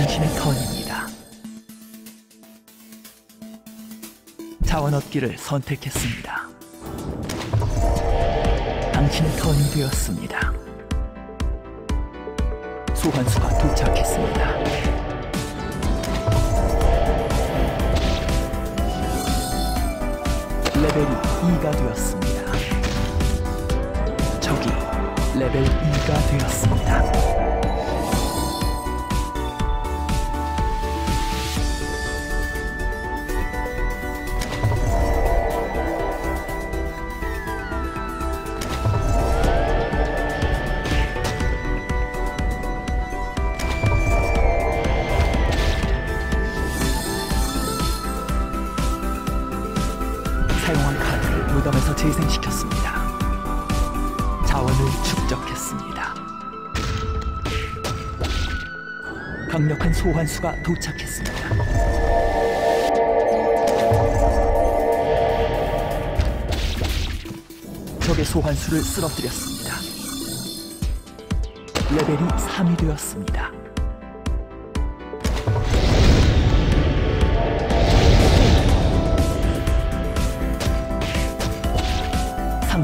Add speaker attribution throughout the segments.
Speaker 1: 당신의 턴입니다. 자원 얻기를 선택했습니다. 당신의 턴이 되었습니다. 소환수가 도착했습니다. 레벨이 2가 되었습니다. 저기 레벨 2가 되었습니다. 재생시켰습니다. 자원을 축적했습니다. 강력한 소환수가 도착했습니다. 적의 소환수를 쓰러뜨렸습니다. 레벨이 3이 되었습니다.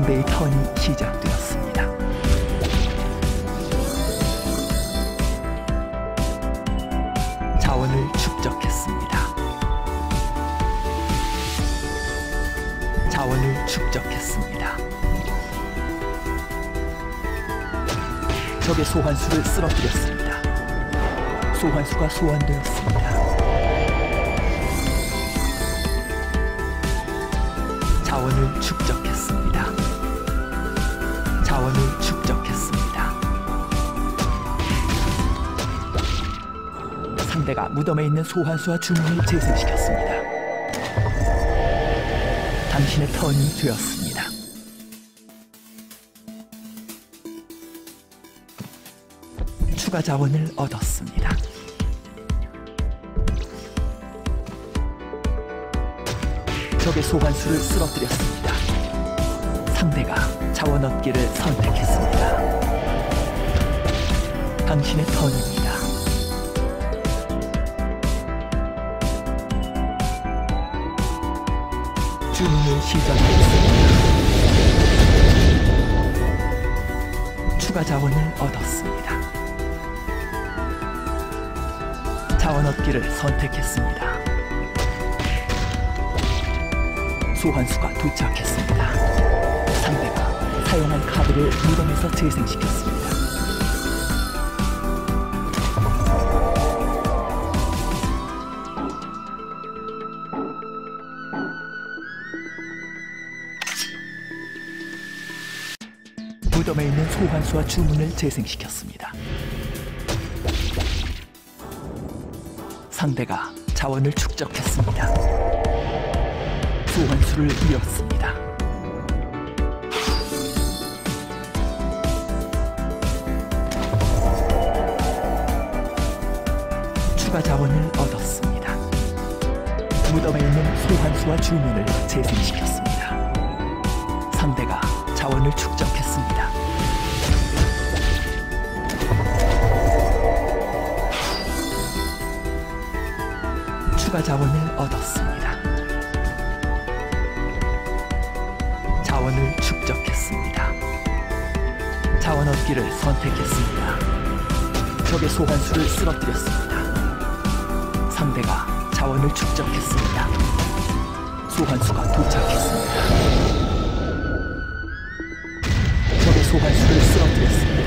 Speaker 1: 상대의 턴이 시작되었습니다. 자원을 축적했습니다. 자원을 축적했습니다. 적의 소환수를 쓰러뜨렸습니다. 소환수가 소환되었습니다. 자원을 축적했습니다. 상대가 무덤에 있는 소환수와 주문을 재생시켰습니다. 당신의 턴이 되었습니다. 추가 자원을 얻었습니다. 적의 소환수를 쓰러뜨렸습니다. 상대가 자원 얻기를 선택했습니다. 당신의 턴입니다. 시전하겠습니다. 추가 자원을 얻었습니다. 자원 얻기를 선택했습니다. 소환수가 도착했습니다. 상대가 사용한 카드를 무덤에서 재생시켰습니다. 무덤에 있는 소환수와 주문을 재생시켰습니다. 상대가 자원을 축적했습니다. 소환수를 잃었습니다. 추가 자원을 얻었습니다. 무덤에 있는 소환수와 주문을 재생시켰습니다. 상대가 자원을 축적했습니다. 추가 자원을 얻었습니다. 자원을 축적했습니다. 자원 얻기를 선택했습니다. 적의 소환수를 쓰러뜨렸습니다. 상대가 자원을 축적했습니다. 소환수가 도착했습니다. 적의